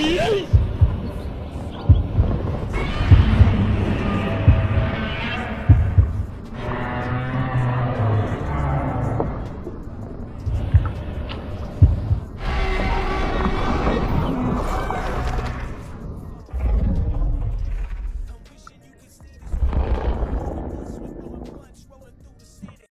¡Eh!